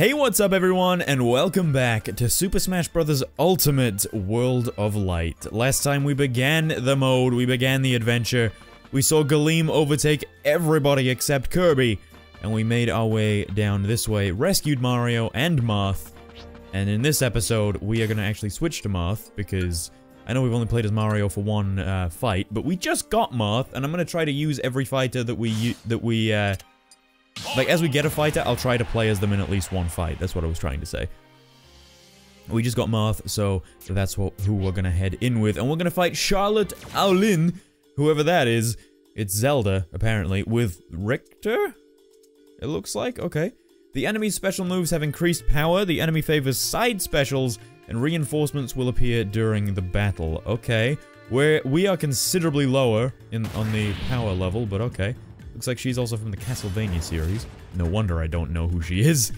Hey, what's up everyone, and welcome back to Super Smash Bros. Ultimate World of Light. Last time we began the mode, we began the adventure, we saw Galeem overtake everybody except Kirby, and we made our way down this way, rescued Mario and Marth, and in this episode, we are to actually switch to Marth, because I know we've only played as Mario for one uh, fight, but we just got Marth, and I'm to try to use every fighter that we, that we, uh, like, as we get a fighter, I'll try to play as them in at least one fight. That's what I was trying to say. We just got Marth, so that's what, who we're gonna head in with. And we're gonna fight Charlotte Aulin, whoever that is. It's Zelda, apparently, with Richter? It looks like, okay. The enemy's special moves have increased power, the enemy favors side specials, and reinforcements will appear during the battle. Okay. Where we are considerably lower in on the power level, but okay. Looks like she's also from the Castlevania series. No wonder I don't know who she is.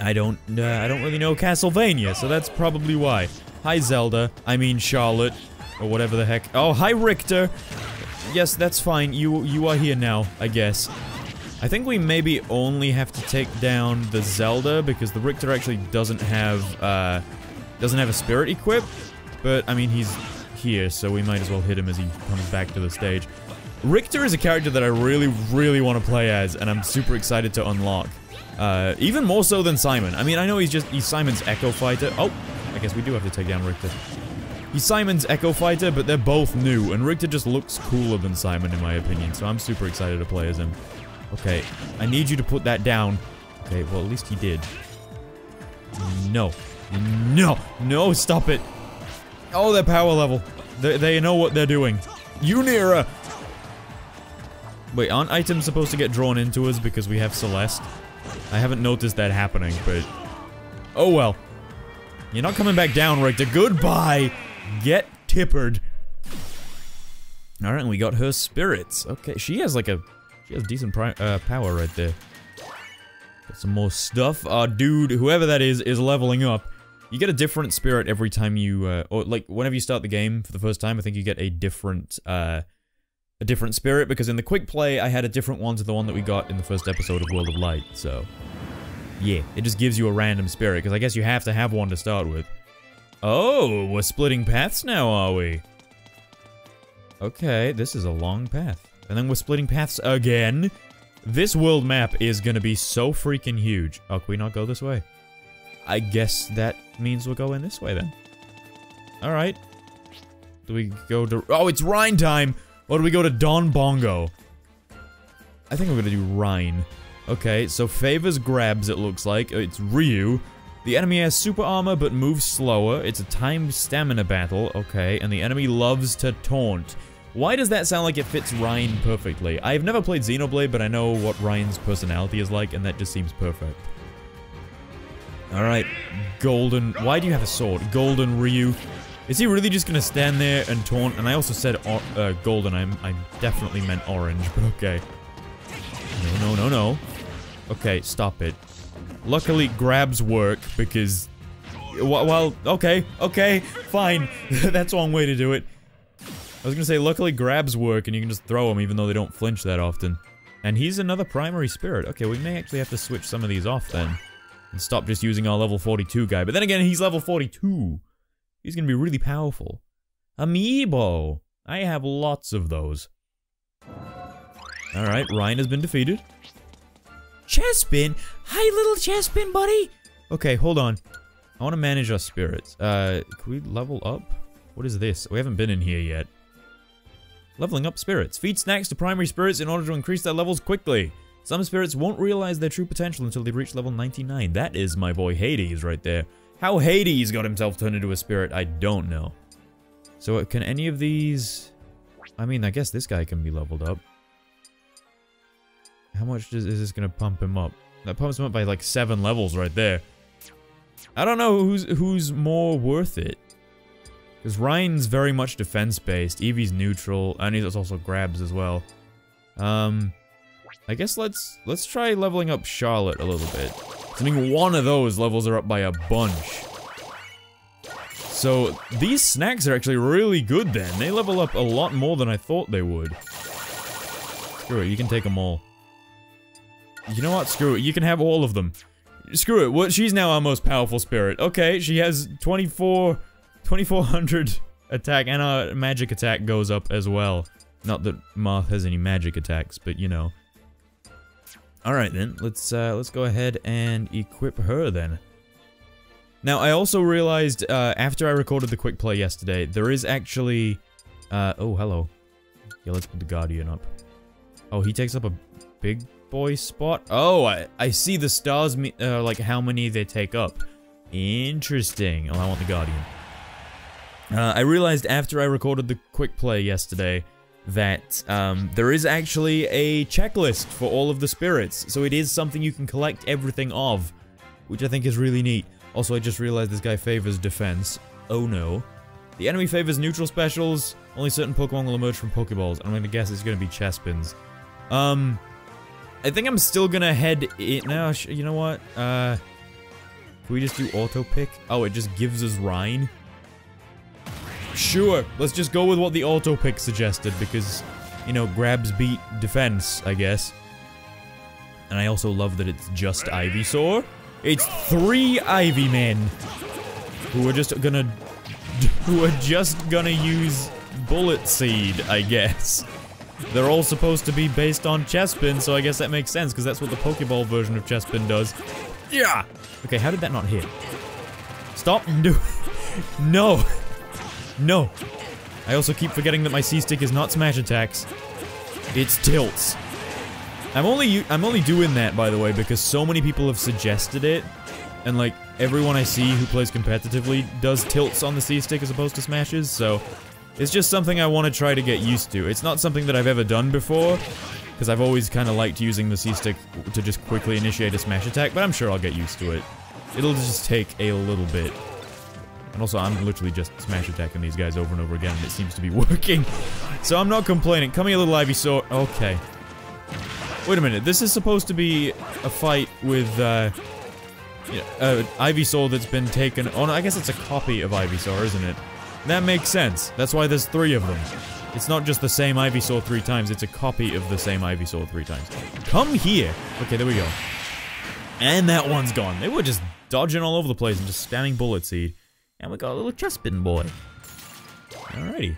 I don't, uh, I don't really know Castlevania, so that's probably why. Hi Zelda, I mean Charlotte, or whatever the heck. Oh, hi Richter! Yes, that's fine, you, you are here now, I guess. I think we maybe only have to take down the Zelda, because the Richter actually doesn't have, uh, doesn't have a spirit equip. But, I mean, he's here, so we might as well hit him as he comes back to the stage. Richter is a character that I really, really want to play as, and I'm super excited to unlock. Uh, even more so than Simon. I mean, I know he's just- he's Simon's Echo Fighter. Oh, I guess we do have to take down Richter. He's Simon's Echo Fighter, but they're both new, and Richter just looks cooler than Simon in my opinion, so I'm super excited to play as him. Okay, I need you to put that down. Okay, well at least he did. No. No! No, stop it! Oh, their power level. They, they know what they're doing. Unira! Wait, aren't items supposed to get drawn into us because we have Celeste? I haven't noticed that happening, but... Oh well. You're not coming back down, Richter. Goodbye! Get tippered. Alright, we got her spirits. Okay, she has like a... She has decent uh, power right there. Got some more stuff. Our dude, whoever that is, is leveling up. You get a different spirit every time you, uh, or like, whenever you start the game for the first time, I think you get a different, uh, a different spirit, because in the quick play, I had a different one to the one that we got in the first episode of World of Light, so... Yeah, it just gives you a random spirit, because I guess you have to have one to start with. Oh, we're splitting paths now, are we? Okay, this is a long path. And then we're splitting paths again. This world map is gonna be so freaking huge. Oh, can we not go this way? I guess that means we're going this way then. Alright. Do we go to- Oh, it's Reyn time! Or do we go to Don Bongo? I think we're gonna do Reyn. Okay, so favors grabs it looks like. Uh, it's Ryu. The enemy has super armor but moves slower. It's a timed stamina battle. Okay, and the enemy loves to taunt. Why does that sound like it fits Ryan perfectly? I've never played Xenoblade, but I know what Ryan's personality is like, and that just seems perfect. Alright, Golden... Why do you have a sword? Golden Ryu. Is he really just gonna stand there and taunt? And I also said uh, Golden, I'm, I definitely meant Orange, but okay. No, no, no, no. Okay, stop it. Luckily, grabs work, because... Well, okay, okay, fine. That's one way to do it. I was gonna say, luckily grabs work and you can just throw them even though they don't flinch that often. And he's another primary spirit. Okay, we may actually have to switch some of these off then. And stop just using our level 42 guy. But then again, he's level 42. He's gonna be really powerful. Amiibo! I have lots of those. Alright, Ryan has been defeated. Chespin! Hi, little Chespin, buddy! Okay, hold on. I want to manage our spirits. Uh, can we level up? What is this? We haven't been in here yet. Leveling up spirits. Feed snacks to primary spirits in order to increase their levels quickly. Some spirits won't realize their true potential until they reach level 99. That is my boy Hades right there. How Hades got himself turned into a spirit, I don't know. So can any of these... I mean, I guess this guy can be leveled up. How much does, is this going to pump him up? That pumps him up by like seven levels right there. I don't know who's who's more worth it. Because Ryan's very much defense-based, Eevee's neutral, and he's also grabs as well. Um, I guess let's let's try leveling up Charlotte a little bit. I mean, one of those levels are up by a bunch. So, these snacks are actually really good then. They level up a lot more than I thought they would. Screw it, you can take them all. You know what? Screw it, you can have all of them. Screw it. What? She's now our most powerful spirit. Okay, she has 24... 2400 attack and our magic attack goes up as well. Not that Marth has any magic attacks, but you know. Alright then, let's uh, let's go ahead and equip her then. Now, I also realized, uh, after I recorded the quick play yesterday, there is actually... Uh, oh, hello. Yeah, let's put the Guardian up. Oh, he takes up a big boy spot? Oh, I, I see the stars, uh, like how many they take up. Interesting. Oh, I want the Guardian. Uh, I realized after I recorded the quick play yesterday that um, there is actually a checklist for all of the spirits, so it is something you can collect everything of, which I think is really neat. Also, I just realized this guy favors defense. Oh no. The enemy favors neutral specials, only certain Pokemon will emerge from Pokeballs. I'm gonna guess it's gonna be Chespins. Um, I think I'm still gonna head in- no, you know what? Uh, can we just do auto pick? Oh, it just gives us Reyn? Sure, let's just go with what the auto pick suggested because, you know, grabs beat defense, I guess. And I also love that it's just Ivysaur. It's three Ivy men who are just gonna, who are just gonna use Bullet Seed, I guess. They're all supposed to be based on Chespin, so I guess that makes sense because that's what the Pokeball version of Chespin does. Yeah. Okay, how did that not hit? Stop no. No. I also keep forgetting that my C-stick is not smash attacks. It's tilts. I'm only I'm only doing that by the way because so many people have suggested it and like everyone I see who plays competitively does tilts on the C-stick as opposed to smashes, so it's just something I want to try to get used to. It's not something that I've ever done before because I've always kind of liked using the C-stick to just quickly initiate a smash attack, but I'm sure I'll get used to it. It'll just take a little bit. And also, I'm literally just smash attacking these guys over and over again, and it seems to be working. So I'm not complaining. Come here, little Ivysaur. Okay. Wait a minute. This is supposed to be a fight with, uh... Yeah, uh, Ivysaur that's been taken... Oh, no, I guess it's a copy of Ivysaur, isn't it? That makes sense. That's why there's three of them. It's not just the same Ivysaur three times, it's a copy of the same Ivysaur three times. Come here! Okay, there we go. And that one's gone. They were just dodging all over the place and just spamming Bullet Seed. And we got a little Chespin boy. Alrighty.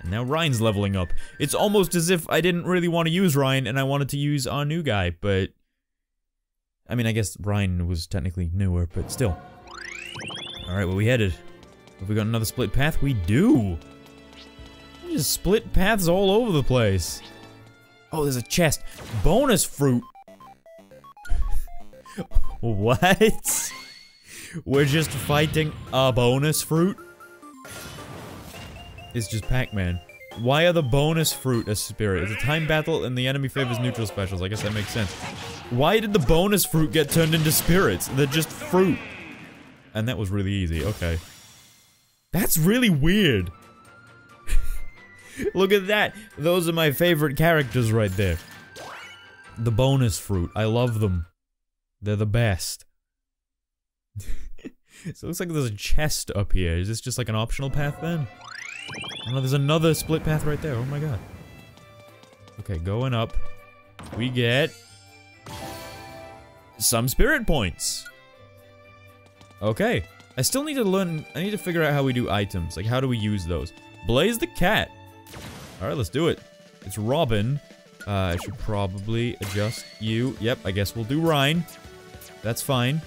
And now Ryan's leveling up. It's almost as if I didn't really want to use Ryan and I wanted to use our new guy, but... I mean, I guess Ryan was technically newer, but still. Alright, where we headed? Have we got another split path? We do! Just split paths all over the place. Oh, there's a chest. Bonus fruit! what? We're just fighting a bonus fruit? It's just Pac-Man. Why are the bonus fruit a spirit? It's a time battle and the enemy favors neutral specials. I guess that makes sense. Why did the bonus fruit get turned into spirits? They're just fruit. And that was really easy. Okay. That's really weird. Look at that. Those are my favorite characters right there. The bonus fruit. I love them. They're the best. So it looks like there's a chest up here. Is this just like an optional path then? Oh no, there's another split path right there. Oh my god. Okay, going up. We get... Some spirit points. Okay. I still need to learn... I need to figure out how we do items. Like, how do we use those? Blaze the cat. Alright, let's do it. It's Robin. Uh, I should probably adjust you. Yep, I guess we'll do Reyn. That's fine.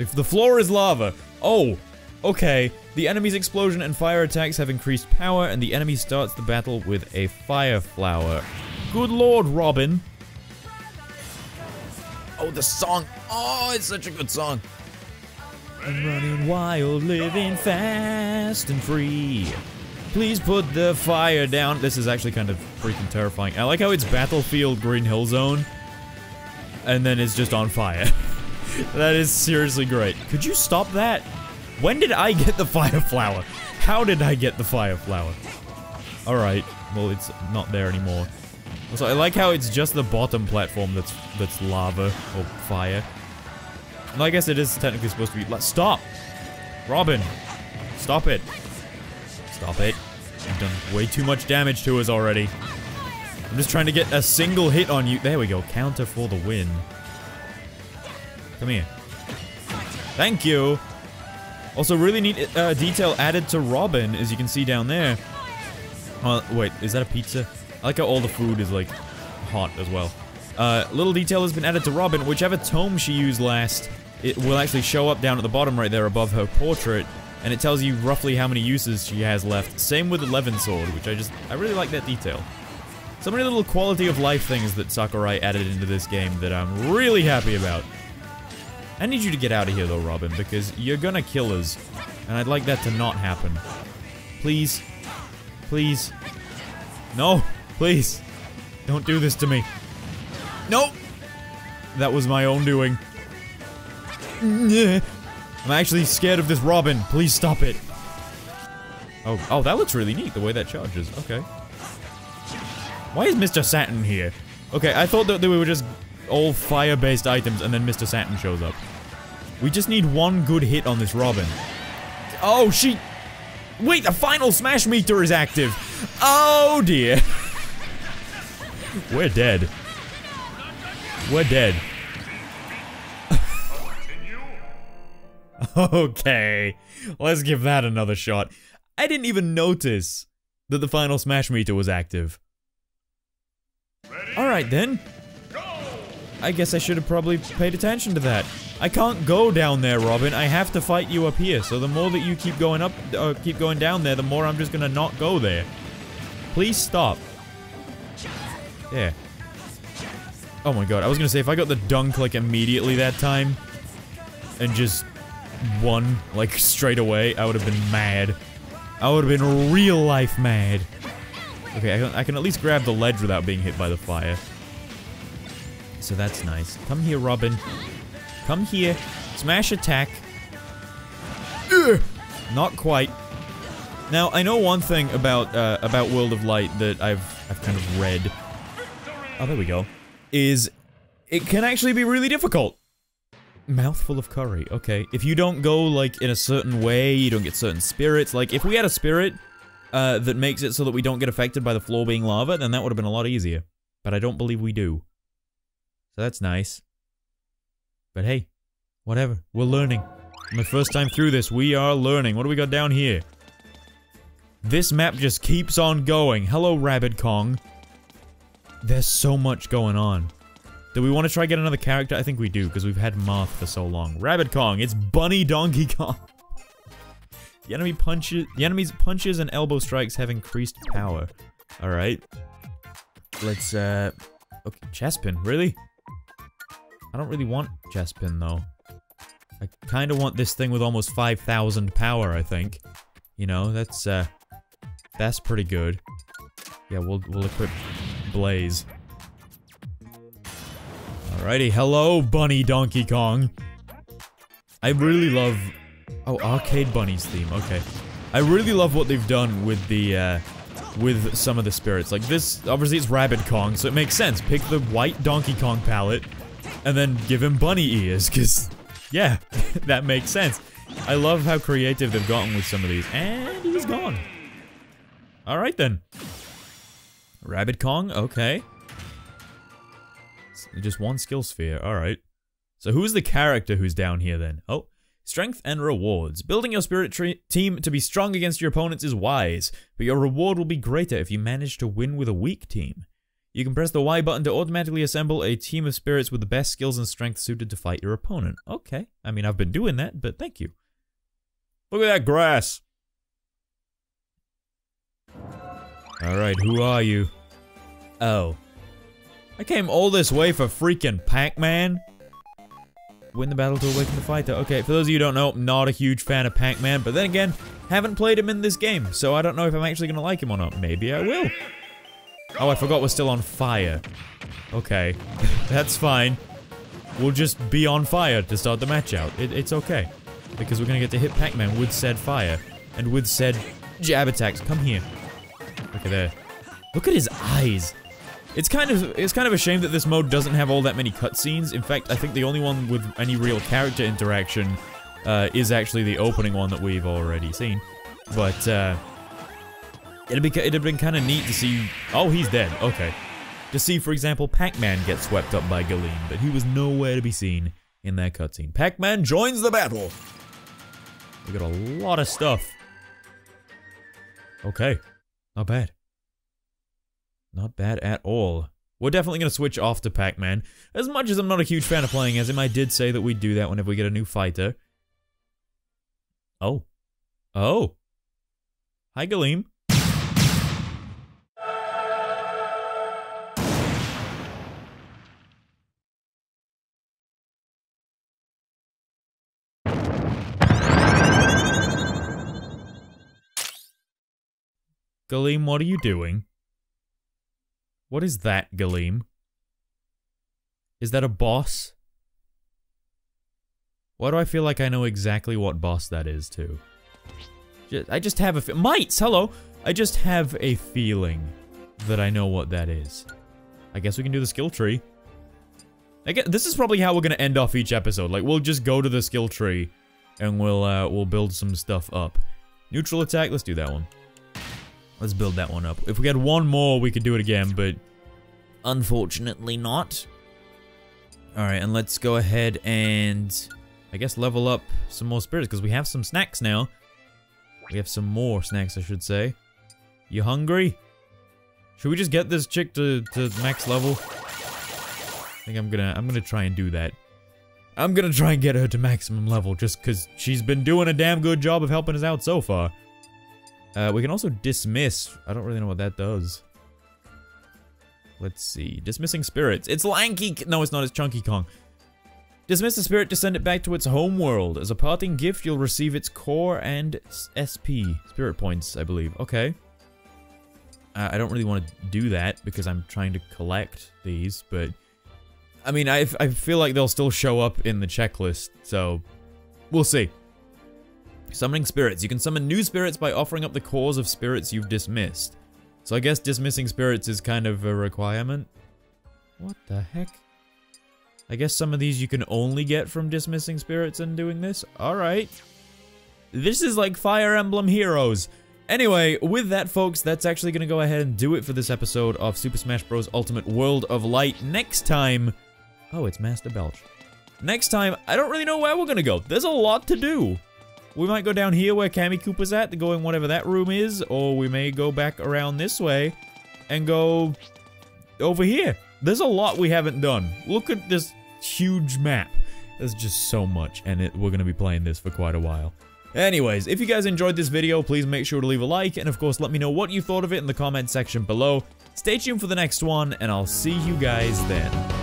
If the floor is lava. Oh, okay. The enemy's explosion and fire attacks have increased power, and the enemy starts the battle with a fire flower. Good lord, Robin. Oh, the song. Oh, it's such a good song. I'm running wild, living fast and free. Please put the fire down. This is actually kind of freaking terrifying. I like how it's Battlefield Green Hill Zone, and then it's just on fire. that is seriously great. Could you stop that? When did I get the fire flower? How did I get the fire flower? Alright, well it's not there anymore. So I like how it's just the bottom platform that's that's lava or fire. I guess it is technically supposed to be- Let's stop! Robin! Stop it! Stop it. You've done way too much damage to us already. I'm just trying to get a single hit on you. There we go. Counter for the win. Come here. Thank you. Also, really neat uh, detail added to Robin, as you can see down there. Oh, wait, is that a pizza? I like how all the food is, like, hot as well. Uh, little detail has been added to Robin. Whichever tome she used last, it will actually show up down at the bottom right there above her portrait, and it tells you roughly how many uses she has left. Same with the Levin sword, which I just, I really like that detail. So many little quality of life things that Sakurai added into this game that I'm really happy about. I need you to get out of here though, Robin, because you're gonna kill us. And I'd like that to not happen. Please. Please. No. Please. Don't do this to me. No! That was my own doing. I'm actually scared of this Robin. Please stop it. Oh, oh, that looks really neat, the way that charges. Okay. Why is Mr. Saturn here? Okay, I thought that we were just all fire-based items and then Mr. Saturn shows up. We just need one good hit on this Robin. Oh, she... Wait, the final smash meter is active! Oh, dear. We're dead. We're dead. okay, let's give that another shot. I didn't even notice that the final smash meter was active. Alright then. I guess I should have probably paid attention to that. I can't go down there, Robin. I have to fight you up here. So the more that you keep going up, uh, keep going down there, the more I'm just gonna not go there. Please stop. Yeah. Oh my god, I was gonna say, if I got the dunk, like, immediately that time, and just won, like, straight away, I would have been mad. I would have been real life mad. Okay, I can, I can at least grab the ledge without being hit by the fire. So that's nice. Come here, Robin. Come here. Smash attack. Ugh! Not quite. Now, I know one thing about, uh, about World of Light that I've, I've kind of read. Oh, there we go. Is, it can actually be really difficult. Mouthful of curry, okay. If you don't go, like, in a certain way, you don't get certain spirits. Like, if we had a spirit uh, that makes it so that we don't get affected by the floor being lava, then that would have been a lot easier. But I don't believe we do. So that's nice. But hey, whatever. We're learning. My first time through this, we are learning. What do we got down here? This map just keeps on going. Hello, Rabbid Kong. There's so much going on. Do we want to try get another character? I think we do, because we've had Marth for so long. Rabbid Kong, it's Bunny Donkey Kong. the enemy punches the enemy's punches and elbow strikes have increased power. Alright. Let's uh okay, Chespin, really? I don't really want Chespin though. I kinda want this thing with almost 5,000 power, I think. You know, that's uh that's pretty good. Yeah, we'll we'll equip Blaze. Alrighty, hello, Bunny Donkey Kong. I really love... Oh, Arcade Bunny's theme, okay. I really love what they've done with the, uh, with some of the spirits. Like this, obviously it's Rabbid Kong, so it makes sense. Pick the white Donkey Kong palette, and then give him bunny ears, because, yeah, that makes sense. I love how creative they've gotten with some of these. And he's gone. Alright then. Rabbid Kong, okay. Just one skill sphere, alright. So who's the character who's down here then? Oh, strength and rewards. Building your spirit team to be strong against your opponents is wise, but your reward will be greater if you manage to win with a weak team. You can press the Y button to automatically assemble a team of spirits with the best skills and strength suited to fight your opponent. Okay, I mean I've been doing that, but thank you. Look at that grass! Alright, who are you? Oh, I came all this way for freaking Pac-Man? Win the battle to awaken the fighter. Okay, for those of you who don't know, I'm not a huge fan of Pac-Man, but then again, haven't played him in this game, so I don't know if I'm actually gonna like him or not. Maybe I will. Oh, I forgot we're still on fire. Okay, that's fine. We'll just be on fire to start the match out. It, it's okay. Because we're gonna get to hit Pac-Man with said fire. And with said jab attacks. Come here. Look at there. Look at his eyes. It's kind of it's kind of a shame that this mode doesn't have all that many cutscenes. In fact, I think the only one with any real character interaction uh, is actually the opening one that we've already seen. But uh, it'd be it'd have been kind of neat to see. Oh, he's dead. Okay, to see, for example, Pac-Man get swept up by Galeem, but he was nowhere to be seen. in that cutscene. Pac-Man joins the battle. We got a lot of stuff. Okay. Not bad. Not bad at all. We're definitely going to switch off to Pac-Man. As much as I'm not a huge fan of playing as him, I did say that we'd do that whenever we get a new fighter. Oh. Oh. Hi, Galeem. Galeem, what are you doing? What is that, Galeem? Is that a boss? Why do I feel like I know exactly what boss that is, too? I just have a Mites, hello! I just have a feeling that I know what that is. I guess we can do the skill tree. I guess, this is probably how we're gonna end off each episode. Like, we'll just go to the skill tree, and we'll, uh, we'll build some stuff up. Neutral attack, let's do that one. Let's build that one up. If we had one more, we could do it again, but unfortunately not. Alright, and let's go ahead and, I guess, level up some more spirits, because we have some snacks now. We have some more snacks, I should say. You hungry? Should we just get this chick to, to max level? I think I'm gonna, I'm gonna try and do that. I'm gonna try and get her to maximum level, just because she's been doing a damn good job of helping us out so far. Uh, we can also dismiss. I don't really know what that does. Let's see. Dismissing spirits. It's Lanky. No, it's not. It's Chunky Kong. Dismiss the spirit to send it back to its home world. As a parting gift, you'll receive its core and SP. Spirit points, I believe. Okay. Uh, I don't really want to do that because I'm trying to collect these, but... I mean, I, I feel like they'll still show up in the checklist, so... We'll see. Summoning spirits. You can summon new spirits by offering up the cores of spirits you've dismissed. So I guess dismissing spirits is kind of a requirement. What the heck? I guess some of these you can only get from dismissing spirits and doing this? Alright. This is like Fire Emblem Heroes. Anyway, with that folks, that's actually going to go ahead and do it for this episode of Super Smash Bros. Ultimate World of Light. Next time... Oh, it's Master Belch. Next time, I don't really know where we're going to go. There's a lot to do. We might go down here where Kammy Koopa's at to go in whatever that room is, or we may go back around this way and go over here. There's a lot we haven't done. Look at this huge map. There's just so much, and it, we're going to be playing this for quite a while. Anyways, if you guys enjoyed this video, please make sure to leave a like, and of course let me know what you thought of it in the comment section below. Stay tuned for the next one, and I'll see you guys then.